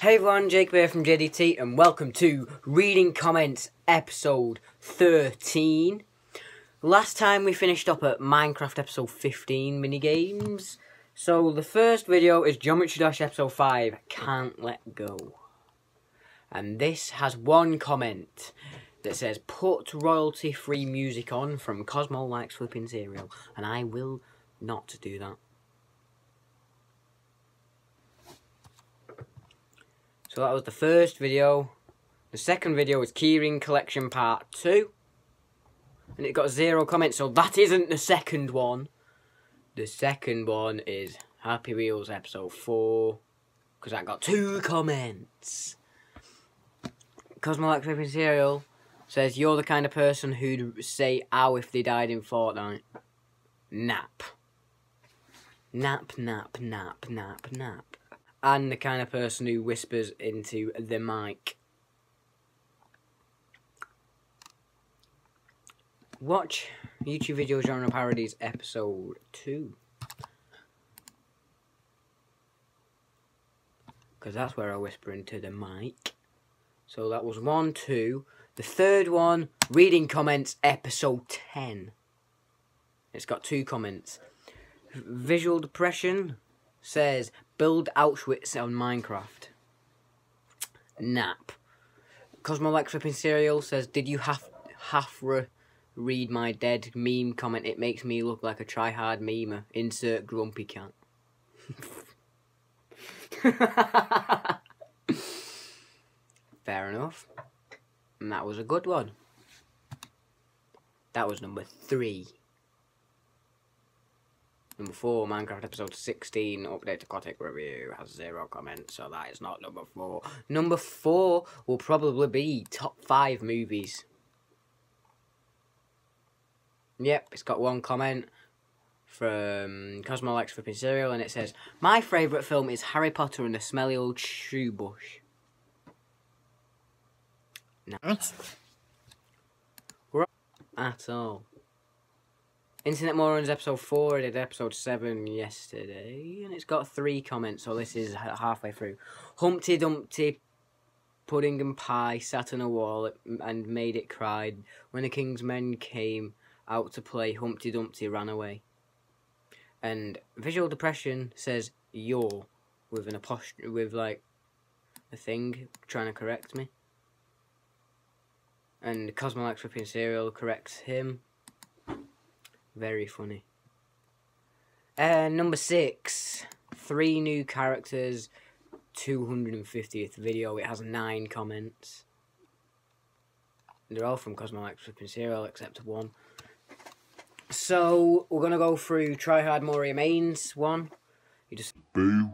Hey everyone, Jake Bear from JDT, and welcome to Reading Comments episode 13. Last time we finished up at Minecraft episode 15 minigames. So the first video is Geometry Dash episode 5, Can't Let Go. And this has one comment that says, Put royalty free music on from Cosmo Likes Flipping Cereal, and I will not do that. That was the first video. The second video is Keyring Collection Part 2. And it got zero comments, so that isn't the second one. The second one is Happy Wheels Episode 4. Because I got two comments. Cosmolux Flipping Cereal says, You're the kind of person who'd say ow if they died in Fortnite. Nap. Nap, nap, nap, nap, nap and the kind of person who whispers into the mic. Watch YouTube Video Genre Parodies episode 2. Because that's where I whisper into the mic. So that was 1, 2. The third one, reading comments episode 10. It's got two comments. Visual depression says build Auschwitz on Minecraft. Nap. Cosmo like flipping cereal says, did you have half read my dead meme comment? It makes me look like a try-hard memer. Insert grumpy cat. Fair enough. And that was a good one. That was number three. Number 4, Minecraft episode 16, update aquatic review, has zero comments, so that is not number 4. Number 4 will probably be top 5 movies. Yep, it's got one comment from Cosmo Likes Flipping Cereal, and it says, My favourite film is Harry Potter and the Smelly Old Shoe Bush. Nice. At all. Internet Morons episode 4, I did episode 7 yesterday, and it's got three comments, so this is halfway through. Humpty Dumpty pudding and pie sat on a wall and made it cry. When the king's men came out to play, Humpty Dumpty ran away. And Visual Depression says, you're, with an apostrophe, with like, a thing trying to correct me. And Cosmo Flipping Cereal corrects him very funny. Uh, number six, three new characters, 250th video. It has nine comments. They're all from Cosmo Flipping Cereal except one. So, we're going to go through Try Hard Moria Mains one. You just... Boo.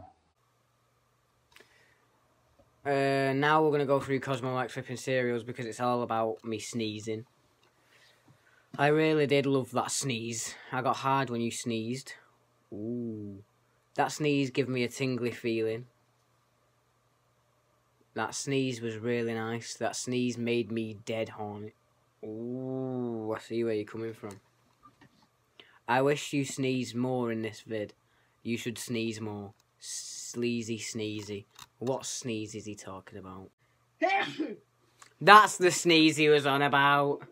Uh, now we're going to go through Cosmo X Flipping Cereals because it's all about me sneezing. I really did love that sneeze. I got hard when you sneezed. Ooh. That sneeze gave me a tingly feeling. That sneeze was really nice. That sneeze made me dead horny. Ooh, I see where you're coming from. I wish you sneezed more in this vid. You should sneeze more. Sleazy sneezy. What sneeze is he talking about? That's the sneeze he was on about.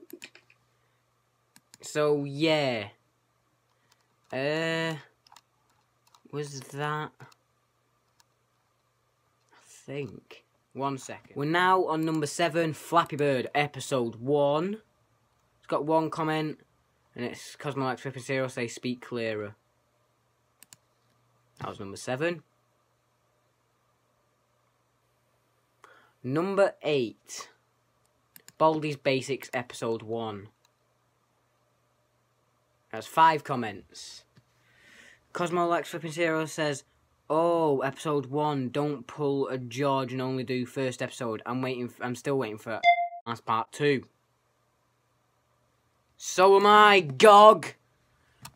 So, yeah. Uh, was that... I think. One second. We're now on number seven, Flappy Bird, episode one. It's got one comment, and it's Cosmo X Flipping Zero say speak clearer. That was number seven. Number eight, Baldi's Basics, episode one. Has five comments. Cosmo Lex Flipping Zero says, Oh, episode one, don't pull a George and only do first episode. I'm waiting, I'm still waiting for that's part two. So am I, GOG!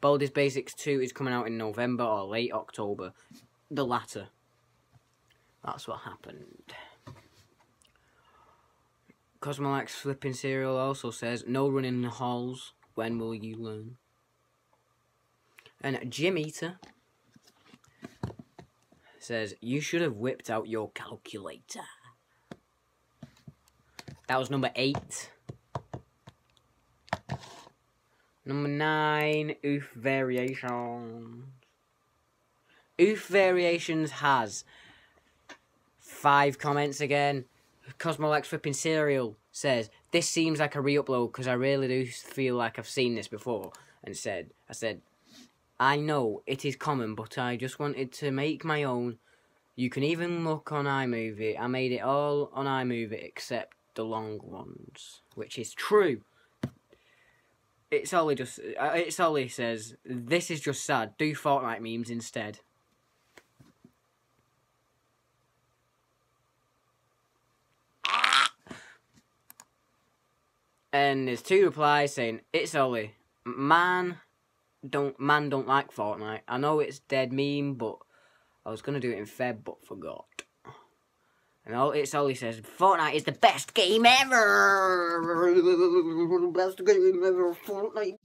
Baldi's Basics 2 is coming out in November or late October. The latter. That's what happened. Cosmolax Flipping Cereal also says, No running in the halls. When will you learn? And Jim Eater says, You should have whipped out your calculator. That was number eight. Number nine, Oof Variations. Oof Variations has five comments again. Cosmolex Flipping Cereal says, This seems like a re upload because I really do feel like I've seen this before. And said, I said, I know it is common, but I just wanted to make my own. You can even look on iMovie. I made it all on iMovie except the long ones, which is true. It's Ollie just. Uh, it's Ollie says this is just sad. Do Fortnite memes instead. And there's two replies saying it's Ollie. Man, don't man don't like Fortnite. I know it's dead meme, but I was gonna do it in Feb, but forgot. And all it's all he says, Fortnite is the best game ever! Best game ever, Fortnite.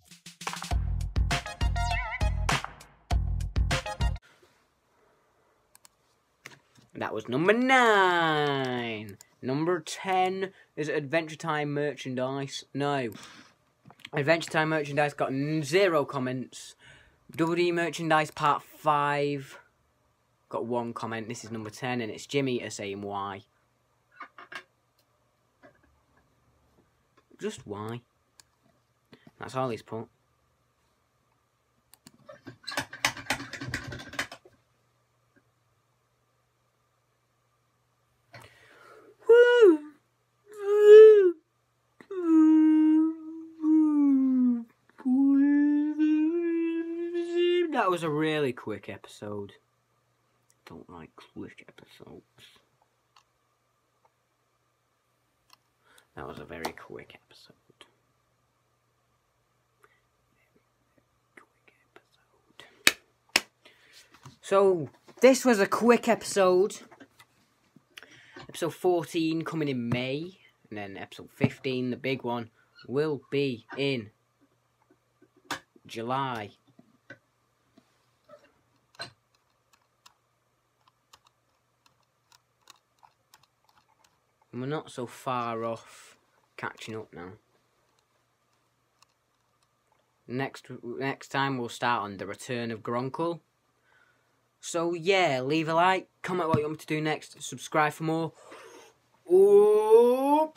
That was number nine. Number ten is Adventure Time merchandise. No. Adventure Time merchandise got zero comments. WWE merchandise part five got one comment. This is number 10, and it's Jimmy saying why. Just why. That's all he's put. Was a really quick episode don't like quick episodes. That was a very quick episode. Very Quick episode. So, this was a quick episode. Episode 14 coming in May. And then episode 15, the big one, will be in July. And we're not so far off catching up now. Next next time we'll start on the return of Gronkle. So yeah, leave a like, comment what you want me to do next, subscribe for more. Oh,